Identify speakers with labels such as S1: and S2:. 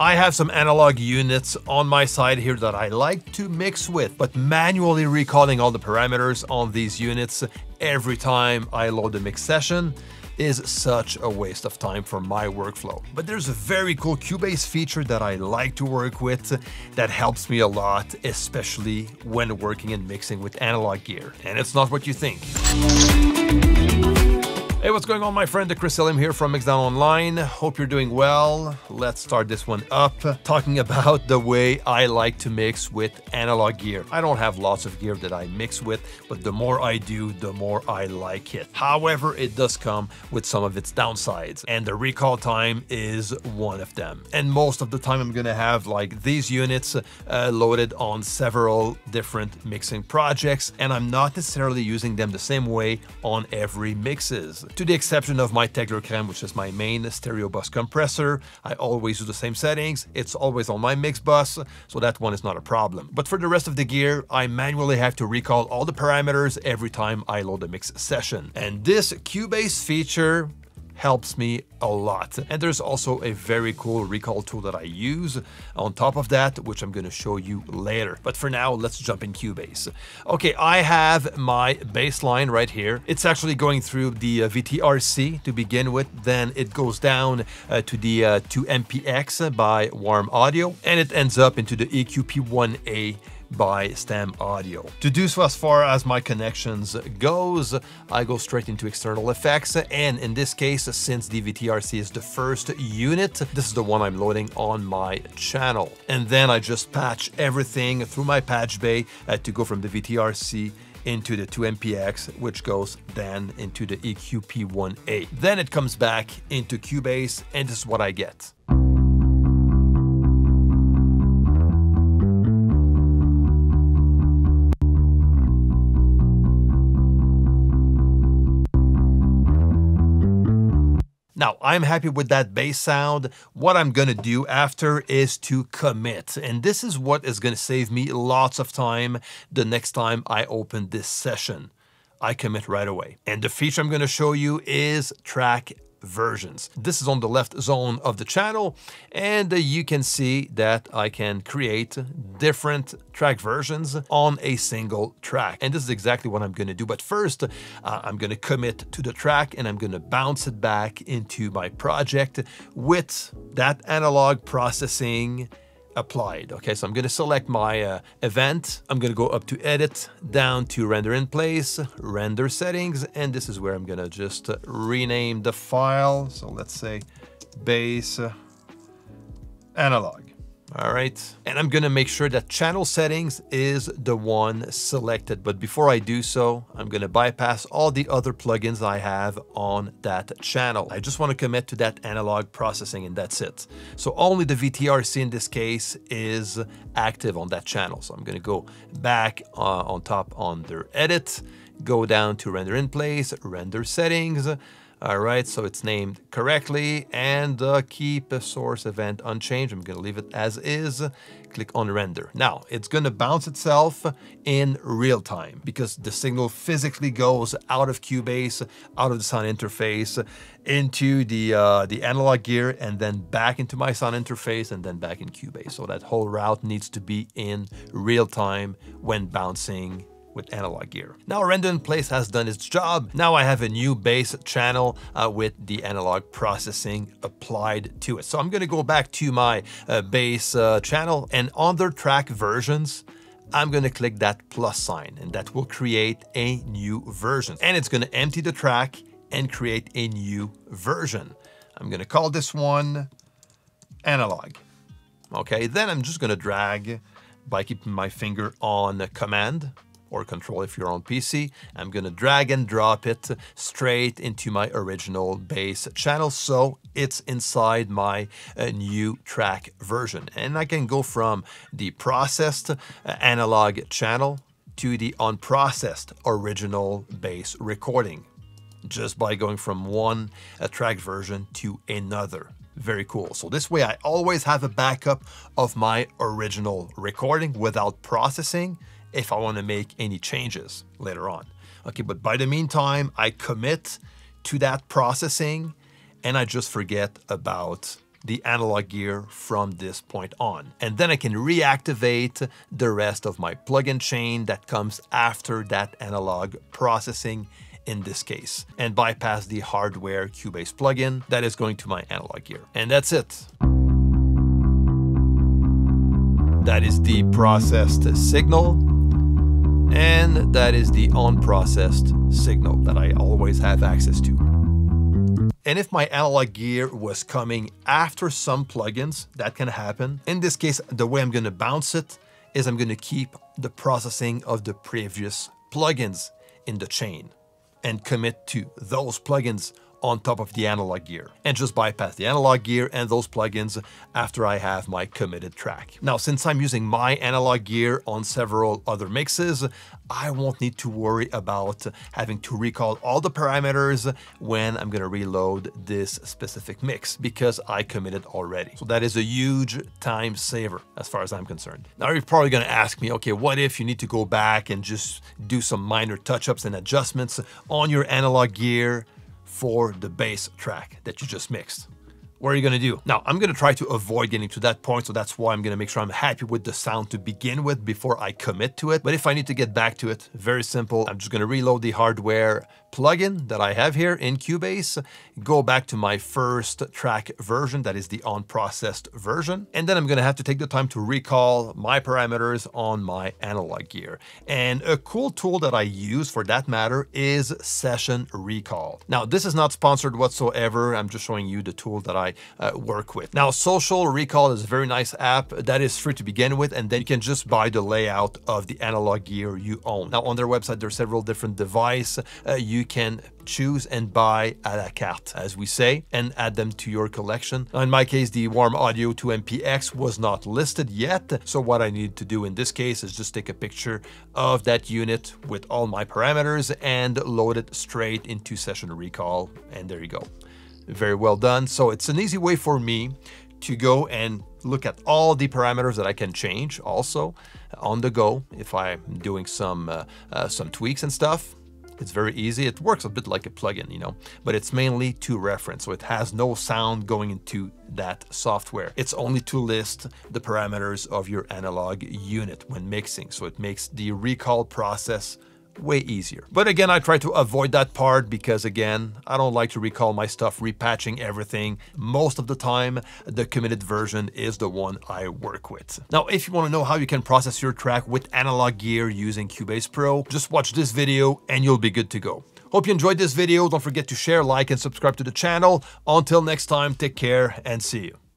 S1: I have some analog units on my side here that I like to mix with, but manually recalling all the parameters on these units every time I load a mix session is such a waste of time for my workflow. But there's a very cool Cubase feature that I like to work with that helps me a lot, especially when working and mixing with analog gear. And it's not what you think. Hey, what's going on, my friend? Chris Selim here from Mixdown Online. Hope you're doing well. Let's start this one up talking about the way I like to mix with analog gear. I don't have lots of gear that I mix with, but the more I do, the more I like it. However, it does come with some of its downsides, and the recall time is one of them. And most of the time, I'm gonna have like these units uh, loaded on several different mixing projects, and I'm not necessarily using them the same way on every mixes. To the exception of my Tegeler Creme, which is my main stereo bus compressor, I always use the same settings, it's always on my mix bus, so that one is not a problem. But for the rest of the gear, I manually have to recall all the parameters every time I load a mix session. And this Cubase feature helps me a lot. And there's also a very cool recall tool that I use on top of that, which I'm gonna show you later. But for now, let's jump in Cubase. Okay, I have my bass line right here. It's actually going through the uh, VTRC to begin with, then it goes down uh, to the uh, 2MPX by Warm Audio, and it ends up into the EQP1A by Stam Audio. To do so as far as my connections goes, I go straight into external effects and in this case, since the VTRC is the first unit, this is the one I'm loading on my channel. And then I just patch everything through my patch bay uh, to go from the VTRC into the 2MPX, which goes then into the EQP1A. Then it comes back into Cubase and this is what I get. Now, I'm happy with that bass sound. What I'm gonna do after is to commit. And this is what is gonna save me lots of time the next time I open this session. I commit right away. And the feature I'm gonna show you is track versions. This is on the left zone of the channel and uh, you can see that I can create different track versions on a single track. And this is exactly what I'm going to do. But first, uh, I'm going to commit to the track and I'm going to bounce it back into my project with that analog processing applied. Okay, so I'm going to select my uh, event. I'm going to go up to edit, down to render in place, render settings, and this is where I'm going to just rename the file. So let's say bass uh, analog. All right, and I'm gonna make sure that channel settings is the one selected. But before I do so, I'm gonna bypass all the other plugins I have on that channel. I just wanna commit to that analog processing and that's it. So only the VTRC in this case is active on that channel. So I'm gonna go back uh, on top under edit, go down to render in place, render settings, all right, so it's named correctly and uh, keep a source event unchanged. I'm gonna leave it as is. Click on render. Now, it's gonna bounce itself in real time because the signal physically goes out of Cubase, out of the sound interface, into the, uh, the analog gear and then back into my sound interface and then back in Cubase. So that whole route needs to be in real time when bouncing with analog gear. Now render in place has done its job. Now I have a new bass channel uh, with the analog processing applied to it. So I'm gonna go back to my uh, bass uh, channel and under track versions, I'm gonna click that plus sign and that will create a new version. And it's gonna empty the track and create a new version. I'm gonna call this one analog. Okay, then I'm just gonna drag by keeping my finger on command or control if you're on PC. I'm gonna drag and drop it straight into my original bass channel so it's inside my uh, new track version. And I can go from the processed uh, analog channel to the unprocessed original bass recording just by going from one uh, track version to another very cool. So this way I always have a backup of my original recording without processing if I want to make any changes later on. Okay, but by the meantime, I commit to that processing and I just forget about the analog gear from this point on. And then I can reactivate the rest of my plugin chain that comes after that analog processing in this case, and bypass the hardware Cubase plugin that is going to my analog gear. And that's it. That is the processed signal, and that is the unprocessed signal that I always have access to. And if my analog gear was coming after some plugins, that can happen. In this case, the way I'm gonna bounce it is I'm gonna keep the processing of the previous plugins in the chain and commit to those plugins on top of the analog gear and just bypass the analog gear and those plugins after I have my committed track. Now, since I'm using my analog gear on several other mixes, I won't need to worry about having to recall all the parameters when I'm gonna reload this specific mix because I committed already. So that is a huge time saver as far as I'm concerned. Now you're probably gonna ask me, okay, what if you need to go back and just do some minor touch-ups and adjustments on your analog gear for the bass track that you just mixed. What are you gonna do? Now, I'm gonna try to avoid getting to that point, so that's why I'm gonna make sure I'm happy with the sound to begin with before I commit to it. But if I need to get back to it, very simple. I'm just gonna reload the hardware plugin that I have here in Cubase, go back to my first track version, that is the unprocessed version, and then I'm gonna have to take the time to recall my parameters on my analog gear. And a cool tool that I use for that matter is Session Recall. Now, this is not sponsored whatsoever, I'm just showing you the tool that I uh, work with. Now, Session Recall is a very nice app that is free to begin with, and then you can just buy the layout of the analog gear you own. Now, on their website, there are several different device Uh, you you can choose and buy à la carte, as we say, and add them to your collection. In my case, the Warm Audio 2MPX was not listed yet, so what I need to do in this case is just take a picture of that unit with all my parameters and load it straight into Session Recall, and there you go. Very well done. So it's an easy way for me to go and look at all the parameters that I can change also on the go if I'm doing some uh, uh, some tweaks and stuff it's very easy. It works a bit like a plugin, you know, but it's mainly to reference. So it has no sound going into that software. It's only to list the parameters of your analog unit when mixing. So it makes the recall process way easier. But again, I try to avoid that part because again, I don't like to recall my stuff, repatching everything. Most of the time, the committed version is the one I work with. Now, if you want to know how you can process your track with analog gear using Cubase Pro, just watch this video and you'll be good to go. Hope you enjoyed this video. Don't forget to share, like, and subscribe to the channel. Until next time, take care and see you.